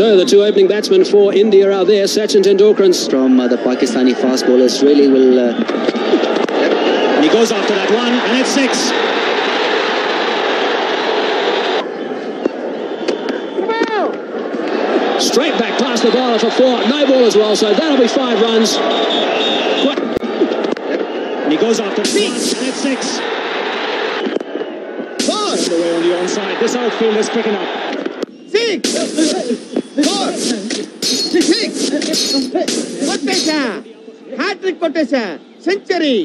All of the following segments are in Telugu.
So the two opening batsmen for India are there. Sachin Tendulkar and from uh, the Pakistani fast bowlers really will. Uh, he goes after that one, and it's six. Straight back past the bowler for four. No ball as well, so that'll be five runs. And he goes after six, and it's six. Four. Away on the onside. This outfield is picking up. కొట్టేశా. హ్యాట్రిక్ కొట్టేశా. సెంచరీ.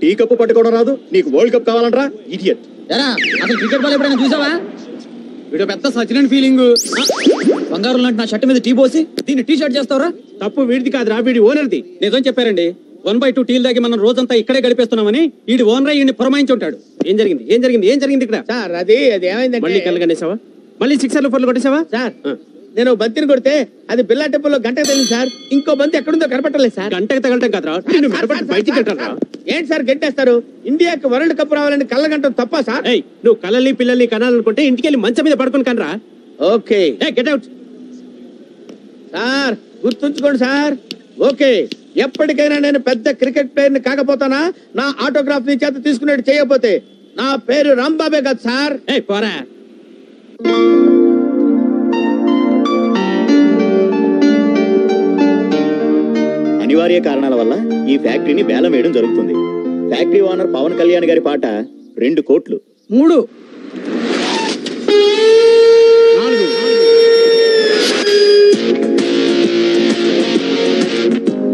టీ కప్పు పట్టుకోవడం రాదు. నీకు వరల్డ్ కప్ కావాలంటరా ఇడియట్. ఎరా అసలు క్రికెట్ బాల్ ఎప్పుడైనా చూసావా? వీడు పెద్ద సచిన్ ఫీలింగ్. బంగారం లాంటి నా షర్ట్ మీద టీ పోసి దీన్ని టీ షర్ట్ చేస్తావరా? తప్పు వీడిది కాదు రా వీడి ఓనర్ది. నిజం చెప్పారండి. వన్ బై టూ టీల్ దాగి మనం రోజంతా ఇక్కడే గడిపేస్తున్నామని వీడి ఓనర్ ఈయన్ని పురమాయించి ఉంటాడు ఏం జరిగింది? ఏం జరిగింది? ఏం జరిగింది ఇక్కడ? సార్ అది అది ఏమైందంటే మళ్ళీ కలగనేసావా మళ్ళీ సిక్సర్లు ఫోర్లు కొట్టేసావా సార్. నేను బంతిని కొడితే అది బిల్లా టెంపుల్లో గంట తెలియదు సార్. ఇంకో బంతి ఎక్కడుందో కనపట్టలేదు సార్. గంటకి తగలటం కదరా. నిన్ను మెడపట్టి బయటికి ఏంటి సార్ గంటేస్తారు? ఇండియాకి వరల్డ్ కప్ రావాలని కళ్ళగంటం తప్ప సార్. ఏయ్ నువ్వు కళ్ళని పిల్లల్ని కనాలనుకుంటే ఇంటికి వెళ్ళి మంచం మీద పడుకొని కనరా. ఓకే. ఏ గెట్ అవుట్ సార్ గుర్తుంచుకోండి సార్. ఓకే. ఎప్పటికైనా నేను పెద్ద క్రికెట్ ప్లేయర్ని కాకపోతానా? నా ఆటోగ్రాఫ్ నీ చేత తీసుకునేట్టు చేయకపోతే నా పేరు రాంబాబే కదా సార్. ఏ పోరా. అనివార్య కారణాల వల్ల ఈ ఫ్యాక్టరీని వేలం వేయడం జరుగుతుంది. ఫ్యాక్టరీ ఓనర్ పవన్ కళ్యాణ్ గారి పాట రెండు కోట్లు. మూడు.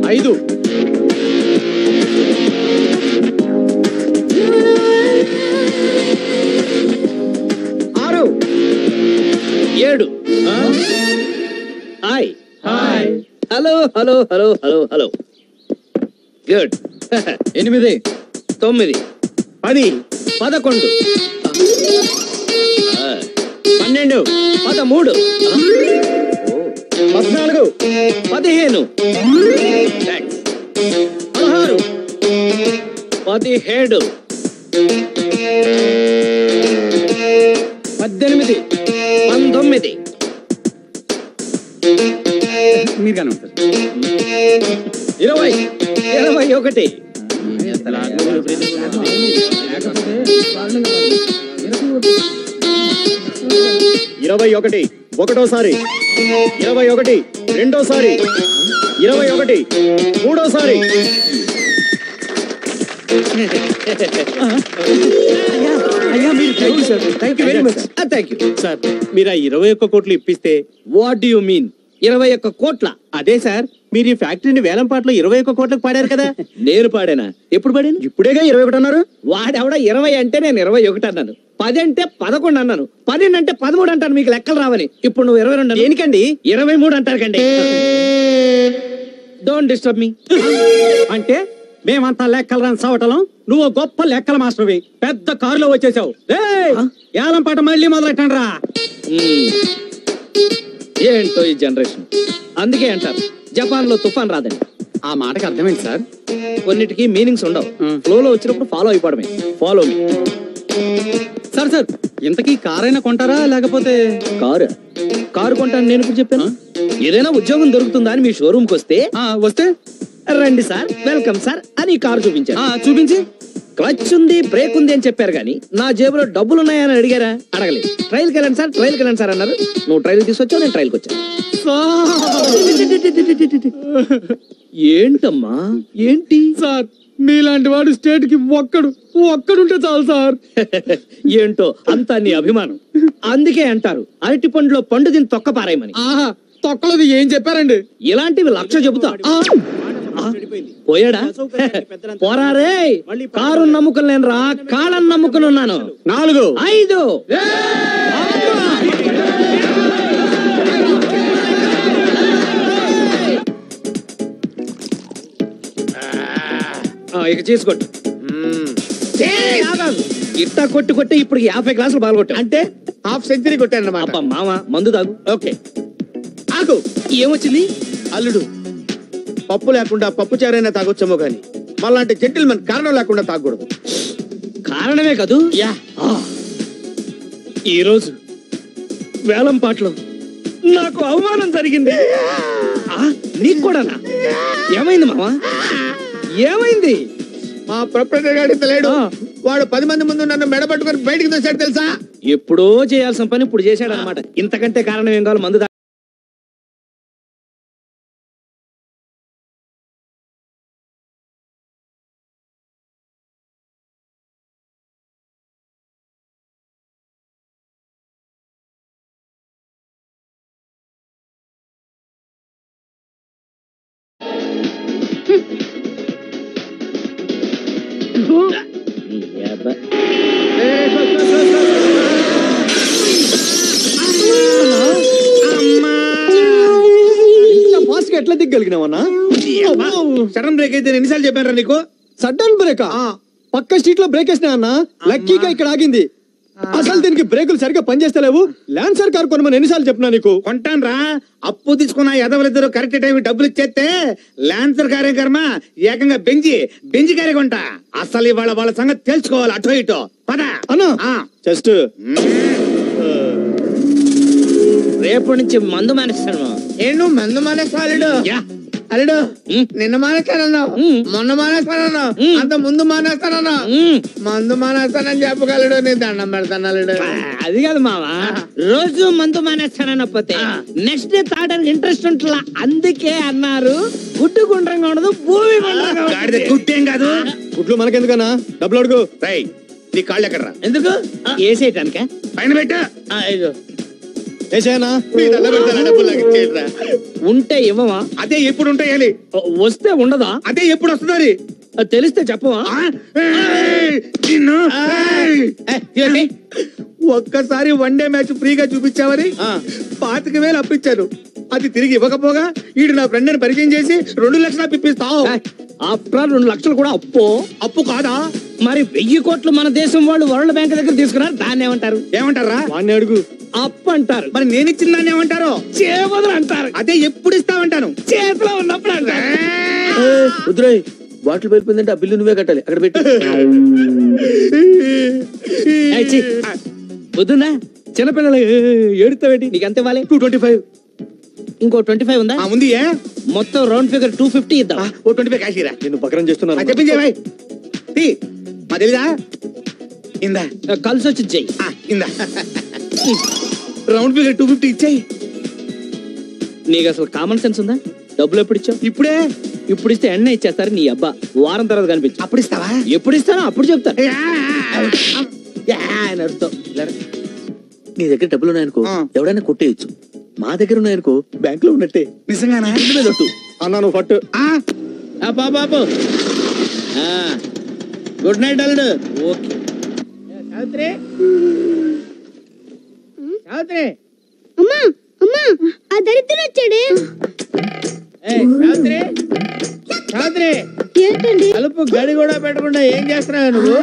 ఐదు. ఆరు. ఏడు. Hi hi hello hello hello hello hello. Good ఎనిమిది తొమ్మిది పది పదకొండు. పన్నెండు పదమూడు. పద్నాలుగు పదిహేను. పదహారు పదిహేడు. పద్దెనిమిది పంతొమ్మిది. మీరు కానీ ఉంటారు. ఇరవై ఇరవై ఒకటి. ఇరవై ఒకటి ఒకటోసారి. ఇరవై ఒకటి రెండోసారి. ఇరవై ఒకటి మూడోసారి. థ్యాంక్ యూ మీరు ఆ ఇరవై ఒక్క కోట్లు ఇప్పిస్తే వాట్ డు యు మీన్ ఇరవై ఒక్క కోట్ల. అదే సార్ మీరు ఈ ఫ్యాక్టరీని వేలం పాటలో ఇరవై ఒక్క కోట్లకు పాడారు కదా. నేను పాడానా? ఎప్పుడు పాడాను? ఇప్పుడేగా ఇరవై ఒకటి అన్నారు? వాడెవడ ఇరవై అంటే నేను ఇరవై ఒకటి అన్నాను. పది అంటే పదకొండు అన్నాను. పన్నెండు అంటే పదమూడు అంటాను మీకు లెక్కలు రావని. ఇప్పుడు నువ్వు ఇరవై రెండు దేనికండి? ఇరవై మూడు అంటారు కండి. డోంట్ డిస్టర్బ్ మీ అంటే మేమంతా లెక్కలు రాని సవటలం. నువ్వు గొప్ప లెక్కల మాస్టర్వి. పెద్ద కారులో వచ్చేసావు. ఏయ్, ఏలం పాట మళ్ళీ మొదలెట్టండి రా ఏంటో ఈ జనరేషన్? అందుకే అంటారు జపాన్లో తుఫాన్ రాదని ఆ మాటకి అర్థమైంది సార్. కొన్నిటికి మీనింగ్స్ ఉండవు. Hmm. ఫ్లో లో వచ్చినప్పుడు follow అయిపోవడమే. Follow me. Sir sir ఇంతకీ కారైనా కొంటారా? లేకపోతే కారు. కారు కొంటాను నేను ఇప్పుడు చెప్పాను? ఏదైనా ఉద్యోగం దొరుకుతుందా అని మీ షోరూమ్కి వస్తే? వస్తే? రండి సార్ వెల్కమ్ సార్ అని కారు చూపించాను ఆ, చూపించి. క్లచ్ ఉంది బ్రేక్ ఉంది అని చెప్పారు కానీ నా జేబులో డబ్బులు ఉన్నాయని అడిగారా? అడగలేదు. ట్రైల్కి వెళ్ళండి సార్ ట్రైల్కి వెళ్ళండి సార్ అన్నారు. నువ్వు ట్రైల్ తీసుకొచ్చావు నేను ట్రైల్కి వచ్చాను. ఏంటమ్మా? ఏంటి? సార్ మీలాంటి వాడు స్టేట్కి ఒక్కడు ఒక్కడుంటే చాలు సార్. ఏంటో అంతా నీ అభిమానం. అందుకే అంటారు అరటి పండులో పండు దీన్ని తొక్క పారాయమని. ఆహా తొక్కలది ఏం చెప్పారండి? ఇలాంటివి లక్ష చెబుతా. పోయాడా? పోరారే. కారు నమ్ముకుని నేను రా కాళ్ళని నమ్ముకుని ఉన్నాను. నాలుగు. ఐదు. ఇక చేసుకోట్టు ఇట్టా కొట్టి కొట్టి ఇప్పుడు యాభై గ్లాసులు పాల్గొట్టా అంటే హాఫ్ సెంచరీ కొట్టాను మామ మందు తాగు. ఓకే. ఆగు. ఏమొచ్చింది? అల్లుడు. పప్పు లేకుండా పప్పు చారైనా తాగొచ్చేమో గాని మళ్ళాంటి జెంటిల్మెన్ కారణం లేకుండా తాగకూడదు. కారణమే కదూ? యా. ఈరోజు వేలం పాటలో నాకు అవమానం జరిగింది. ఆ, నీకు కూడానా? ఏమైంది మావా ఏమైంది? మా ప్రొపరేటర్ గాడి లేడు. ఆ. వాడు పది మంది ముందు నన్ను మెడబట్టుకొని బయటికి తోశాడు తెలుసా? ఎప్పుడో చేయాల్సిన పని ఇప్పుడు చేశాడు అనమాట ఇంతకంటే కారణం ఏం కావాలి? మందు సడన్ బ్రేక్ అయితే ఎన్నిసార్లు చెప్పారా నీకు? సడన్ బ్రేక్ పక్క స్ట్రీట్లో బ్రేక్ వేసినా అన్న లక్కీగా ఇక్కడ ఆగింది. అసలు దీనికి బ్రేకులు సరిగ్గా పనిచేస్తలేవు. ల్యాన్సర్ కార్ కొనమని ఎన్నిసార్లు చెప్పినా నీకు? కొంటాను రా అప్పు తీసుకున్న ఎదవలిద్దరు కరెక్ట్ టైం డబ్బులు ఇచ్చేస్తే లాన్సర్ కార్యక్రమ ఏకంగా బెంజి బెంజి కార్య కొంట. అసలు ఇవాళ వాళ్ళ సంగతి తెలుసుకోవాలి అటో ఇటో. పద. అన్నా. ఆ. జస్ట్ రేపటి నుంచి మందు మానేస్తాను. ఏను మందు మానేస్తాడు. అల్లుడు. నిన్న మానేస్తానన్నావు. మొన్న మానేస్తానన్నావు. అంత ముందు మానేస్తానన్నావు ఉమ్. మందు మానేస్తానని చెప్పగలడు నేను దండం పెడతాను అల్లుడు. అది కాదు మావా. రోజు మందు మానేస్తానకపోతే నెక్స్ట్ డే తాగడానికి ఇంట్రెస్ట్ ఉంటుందా? అందుకే అన్నారు గుడ్డు గుండ్రంగా ఉండదు భూమి. గుట్టేం కాదు? గుడ్లు మనకెందుకన్నా? డబ్బులు అడుగు. రై నీ కాళ్ళు ఎక్కడ ఎందుకు? వేసేయటానిక పైన పెట్టా. ఉంటే ఇవ్వవా? అదే ఎప్పుడు ఉంటాయాలి వస్తే ఉండదా? అదే ఎప్పుడు వస్తుంది అది తెలిస్తే చెప్పవా! ఒక్కసారి వన్ డే మ్యాచ్ ఫ్రీగా చూపించావని పాతిక వేలు అప్పించాను అది తిరిగి ఇవ్వకపోగా ఈడు నా ఫ్రెండ్ అని పరిచయం చేసి రెండు లక్షలు అప్పిస్తావు ఆఫ్టర్ రెండు లక్షలు కూడా అప్పు. అప్పు కాదా? మరి వెయ్యి కోట్లు మన దేశం వాళ్ళు వరల్డ్ బ్యాంక్ దగ్గర తీసుకున్నారు దాన్ని ఏమంటారు? ఏమంటారా వాడిని అడుగు. అప్పు అంటారు. మరి నేను ఇచ్చిన దాన్ని ఏమంటారు? చేపదులు అంటారు. అదే ఎప్పుడు ఇస్తామంటాను చేతిలో ఉన్నప్పుడు అంటారు. రుద్రయ్ బాటిల్ ఆ బిల్లు నువ్వే కట్టాలి. అక్కడ పెట్టి. వద్దునా చిన్నపిల్లలు ఏడుతావేటి నీకు ఎంత ఇవ్వాలి? Two twenty five. ఇంకో ట్వంటీ ఫైవ్ ఉందా? ఉంది ఏ? మొత్తం రౌండ్ ఫిగర్ టూ ఫిఫ్టీ ఇద్దాం. ఆ, ఓ ట్వంటీ ఫైవ్ కాశీరా నిన్ను పకరం చేస్తున్నాను. తీ మా తెలీదా ఇందా కలిసి వచ్చి చెయ్యి. ఆ, ఇందా. రౌండ్ ఫిగర్ టూ ఫిఫ్టీ ఇచ్చాయి. నీకు అసలు కామన్ సెన్స్ ఉందా? డబ్బులు ఎప్పుడు ఇచ్చావు ఇప్పుడే. ఇప్పుడు ఇస్తే ఎన్న ఇచ్చేస్తారు నీ అబ్బా. వారం తర్వాత కనిపించు. అప్పుడు ఇస్తావా ఎప్పుడు ఇస్తానో అప్పుడు చెప్తాను రా. నీ దగ్గర డబ్బులు ఉన్నాయనుకో. ఎవడైనా కొట్టేయచ్చు. మా దగ్గర ఉన్నాయనుకో బ్యాంక్లో ఉన్నట్టే. నిజంగానా? ఒట్టు. అన్నా నువ్వు పట్టు. పాపు గుడ్ నైట్ అల్లుడు ఓకే. సావిత్రి. సావిత్రి అమ్మా అమ్మా ఆ దరిద్రుడు వచ్చాడే. సావిత్రి సావిత్రి ఏంటండి? తలుపు గడి కూడా పెట్టకుండా ఏం చేస్తున్నావు నువ్వు?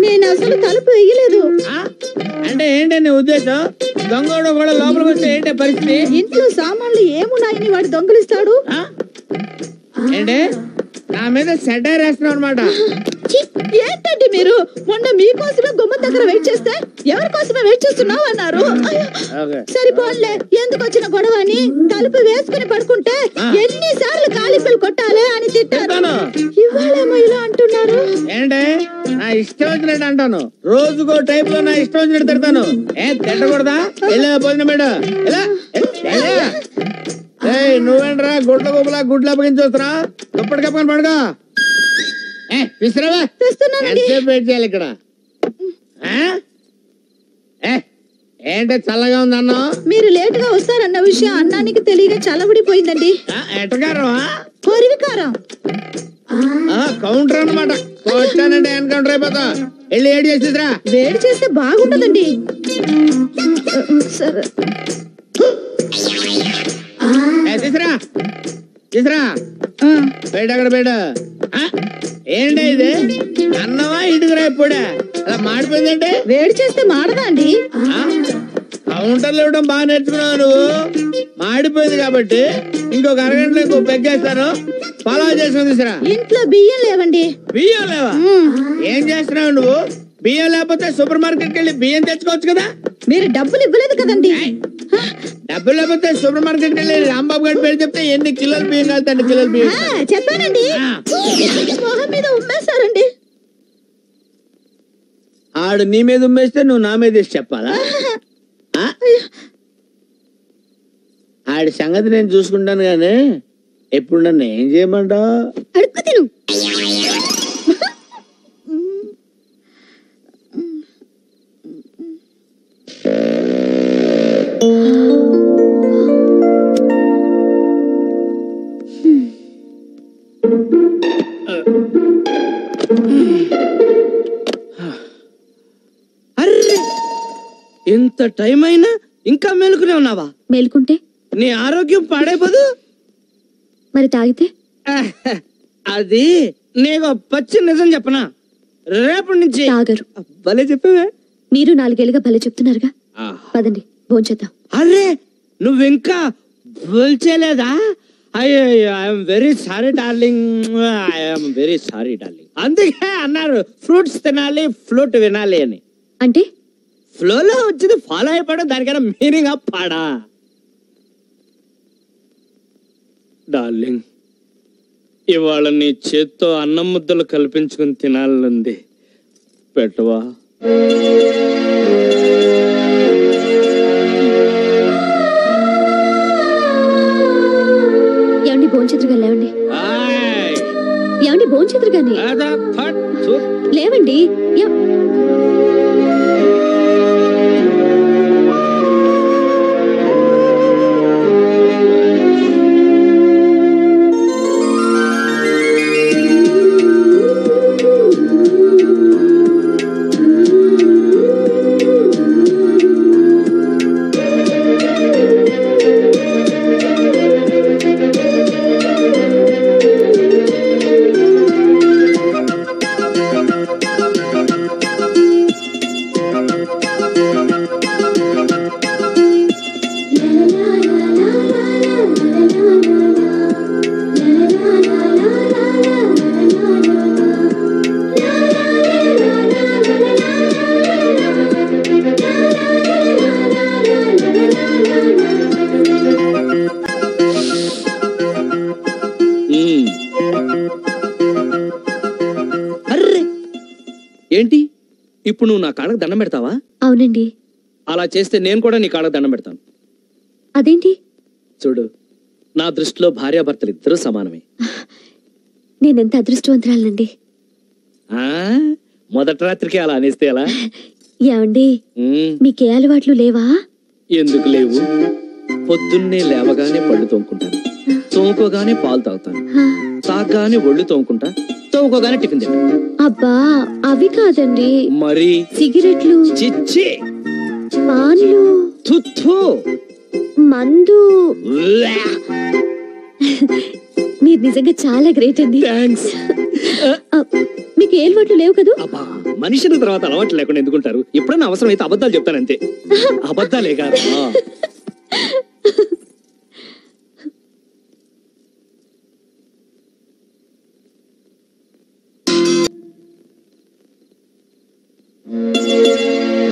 నేను అసలు తలుపు వేయలేదు. ఆ? అంటే ఏంటి నీ ఉద్దేశం? దొంగోడు కూడా లోపలికి వస్తే ఏంటి పరిస్థితి? ఇంట్లో సామాన్లు ఏమున్నాయని వాడు దొంగలిస్తాడు? ఆ? ఏంటి? నా మీద సెడ్డర్ వేస్తున్నావు అనమాట ఏంటండి మీరు? మొన్న మీకోసమే గుమ్మ దగ్గర వెయిట్ చేస్తే ఎవరి కోసమే వెయిట్ చేస్తున్నావు అన్నారు. అయ్యో, సరిపోన్లే. ఎందుకు వచ్చిన గొడవ అని? తలుపు వేసుకుని పడుకుంటే ఎన్నిసార్లు కాలిపలు కొట్టాలి అని తిట్టారు. ఇవాళేమో ఇలా అంటున్నారు. ఏంటి? నా ఇష్టం వచ్చినట్టు అంటాను. రోజుకో టైప్లో నా ఇష్టం వచ్చినట్టు తిడతాను. ఏ తిట్టకూడదా? వెళ్ళా భోజనం మేడ నువ్వేంట్రా గుడ్ల గుబలా గుడ్లు అప్పగించి వస్తున్నా? దుప్పటి ఏ విసిరావా? ఎంతసేపు వెయిట్ చేయాలి ఇక్కడ? ఏంటి చల్లగా ఉంది అన్నం మీరు లేట్గా వస్తారన్న విషయం అన్నానికి తెలియక ఎటకారమా కొరివికారం. ఆ, కౌంటర్ అన్నమాట. వచ్చానంటే ఎన్కౌంటర్ అయిపోతా. వెళ్ళి ఏడు చేసిద్రా వేడి చేస్తే బాగుండదండి. సరే తీసురా. తీసురా బయట అక్కడ బయట. ఏంటి ఇది? అన్నమా ఇటుకురా ఇప్పుడే. అలా మాడిపోయిందంటే? వేడి చేస్తే మాడదా అండి? కౌంటర్లు ఇవ్వడం బాగా నేర్చుకున్నావు నువ్వు. మాడిపోయింది కాబట్టి ఇంకొక అరగంటలో ఇంకో పెగ్గేస్తాను. ఫాలో చేసుకుని తీసురా ఇంట్లో బియ్యం లేవండి. బియ్యం లేవా. ఏం చేస్తున్నావు నువ్వు? బియ్యం లేకపోతే సూపర్ మార్కెట్కి వెళ్ళి బియ్యం తెచ్చుకోవచ్చు కదా? మీరు డబ్బులు ఇవ్వలేదు కదండి. డబ్బులు లేకపోతే సూపర్ మార్కెట్కి వెళ్ళి రాంబాబు గారి పేరు చెప్తే ఎన్ని కిలోలు బియ్యం కలితే అన్ని కిలోలు బియ్యం ఆ, చెప్పానండి. మొహం మీద ఆడు నీ మీద ఉమ్మేస్తే నువ్వు నా మీద వేసి చెప్పాలా? ఆ? ఆడి సంగతి నేను చూసుకుంటాను కానీ ఎప్పుడు నన్ను ఏం చేయమంటావు? అడుక్కు ఇంత టైం అయినా ఇంకా మేలుకునే ఉన్నావా? మేలుకుంటే? నీ ఆరోగ్యం పాడైపోదు? మరి తాగితే? అది నీకు పచ్చి నిజం చెప్పనా? రేపటి నుంచి తాగరు. భలే చెప్పవే. మీరు నాలుగేళ్ళుగా భలే చెప్తున్నారుగా. పదండి. భోంచేద్దాం. అరే నువ్వు ఇంకా పోల్చేలేదా అయ్యో I'm very sorry darling I'm very sorry darling అందుకే అన్నారు ఫ్రూట్స్ తినాలి ఫ్లూట్ వినాలి అని. అంటే? ఫ్లోలో వచ్చింది ఫాలో అయిపోవడం దానికైనా మీనింగ్ పాడా? డార్లింగ్ ఇవాళ నీ చేత్తో అన్నం ముద్దలు కల్పించుకుని తినాలనుంది. పెట్టవా? ఏమండి భోంచేతురుగాని అదా ఫట్ చూ. లేవండి. ఇప్పుడు నువ్వు నా కాళ్ళకు దండం పెడతావా? అవునండి. అలా చేస్తే నేను కూడా నీ కాళ్ళకు దండం పెడతాను. అదేంటి? చూడు నా దృష్టిలో భార్యాభర్తలు ఇద్దరూ సమానమే. నేనెంత అదృష్టవంతురాలండి ఆ? మొదటి రాత్రికి అలా అనేస్తే ఎలా? ఏమండి. మీకే అలవాట్లు లేవా? ఎందుకు లేవు? పొద్దున్నే లేవగానే పళ్ళు తోముకుంటాను. తోముకోగానే పాలు తాగుతాను. తాగగానే ఒళ్ళు తోముకుంటా. తోముకోగానే టిఫిన్ తింటా. అబ్బా అవి కాదండి. మరి? సిగరెట్లు. చిచ్చి. పాన్లు. తుత్తు. మందు. మీరు నిజంగా చాలా గ్రేట్ అండి. థ్యాంక్స్ మీకు ఏ అలవాట్లు లేవు కదూ? అబ్బా మనిషిని తర్వాత అలవాటు లేకుండా ఎందుకుంటారు? ఎప్పుడైనా అవసరం అయితే అబద్ధాలు చెప్తానంతే అబద్ధాలే కాదు. Música